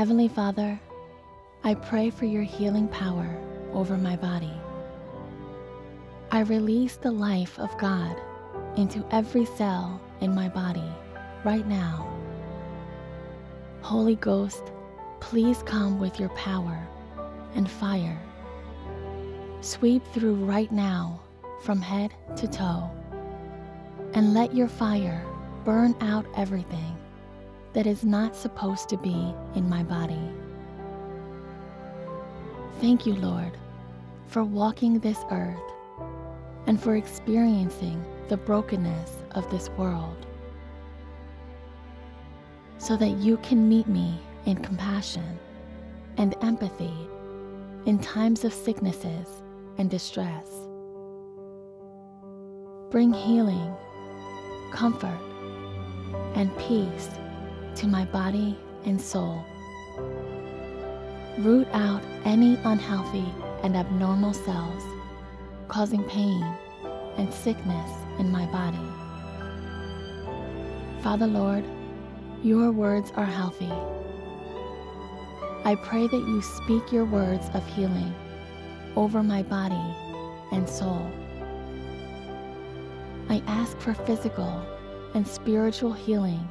Heavenly Father, I pray for your healing power over my body. I release the life of God into every cell in my body right now. Holy Ghost, please come with your power and fire. Sweep through right now from head to toe and let your fire burn out everything that is not supposed to be in my body. Thank you, Lord, for walking this earth and for experiencing the brokenness of this world so that you can meet me in compassion and empathy in times of sicknesses and distress. Bring healing, comfort, and peace to my body and soul. Root out any unhealthy and abnormal cells causing pain and sickness in my body. Father Lord, your words are healthy. I pray that you speak your words of healing over my body and soul. I ask for physical and spiritual healing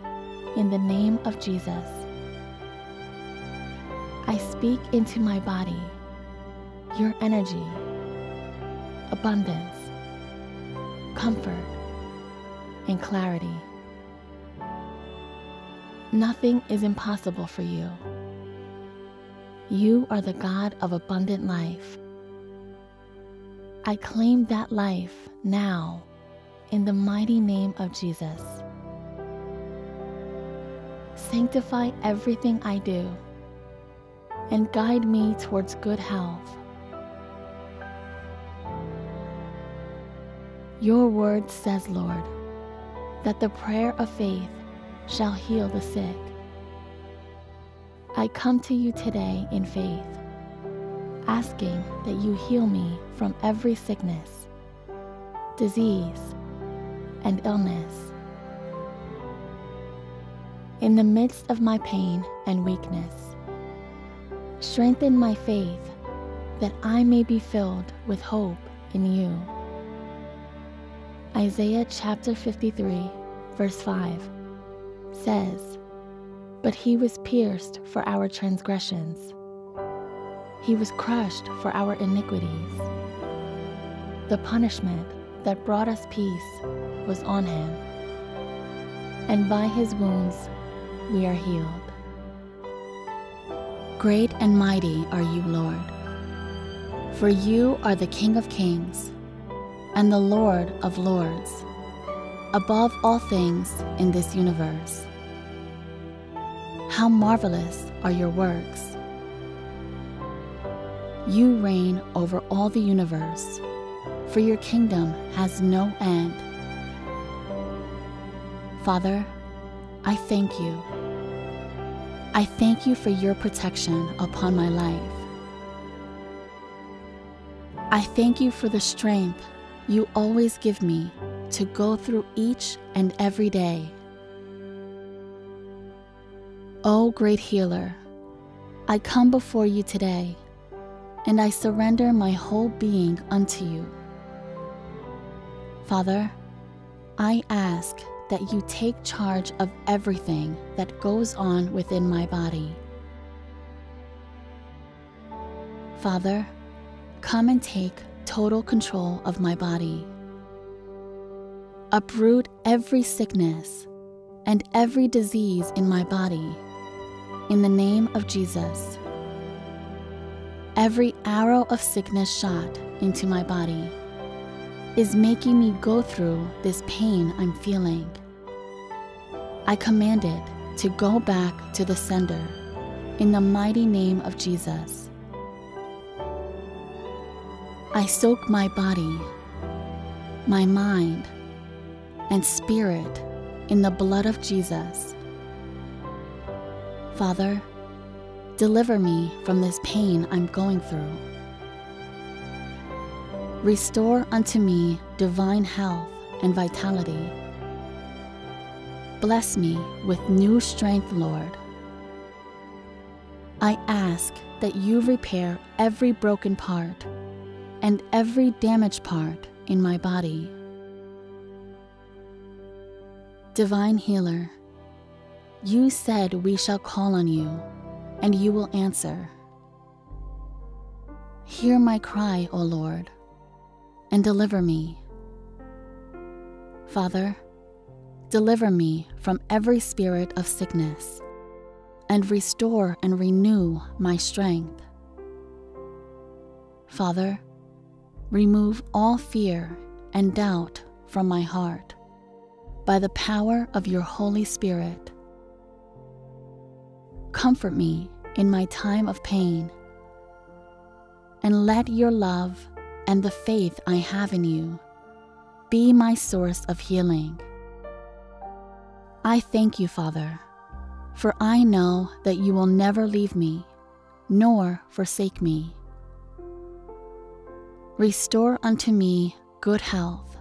in the name of Jesus. I speak into my body your energy, abundance, comfort, and clarity. Nothing is impossible for you. You are the God of abundant life. I claim that life now in the mighty name of Jesus. Sanctify everything I do and guide me towards good health. Your word says, Lord, that the prayer of faith shall heal the sick. I come to you today in faith, asking that you heal me from every sickness, disease, and illness. In the midst of my pain and weakness, strengthen my faith that I may be filled with hope in you. Isaiah chapter 53, verse 5 says, But he was pierced for our transgressions, he was crushed for our iniquities. The punishment that brought us peace was on him, and by his wounds we are healed. Great and mighty are you, Lord, for you are the King of kings and the Lord of lords, above all things in this universe. How marvelous are your works! You reign over all the universe, for your kingdom has no end. Father, I thank you. I thank you for your protection upon my life. I thank you for the strength you always give me to go through each and every day. O oh, great healer, I come before you today, and I surrender my whole being unto you. Father, I ask that you take charge of everything that goes on within my body. Father, come and take total control of my body. Uproot every sickness and every disease in my body in the name of Jesus. Every arrow of sickness shot into my body is making me go through this pain I'm feeling. I command it to go back to the sender in the mighty name of Jesus. I soak my body, my mind, and spirit in the blood of Jesus. Father, deliver me from this pain I'm going through. Restore unto me divine health and vitality. Bless me with new strength, Lord. I ask that you repair every broken part and every damaged part in my body. Divine Healer, you said we shall call on you, and you will answer. Hear my cry, O Lord, and deliver me. Father, deliver me from every spirit of sickness, and restore and renew my strength. Father, remove all fear and doubt from my heart by the power of your Holy Spirit. Comfort me in my time of pain, and let your love and the faith I have in you be my source of healing. I thank you, Father, for I know that you will never leave me nor forsake me. Restore unto me good health,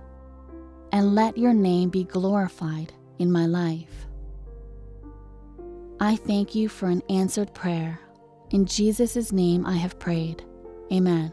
and let your name be glorified in my life. I thank you for an answered prayer. In Jesus' name I have prayed. Amen.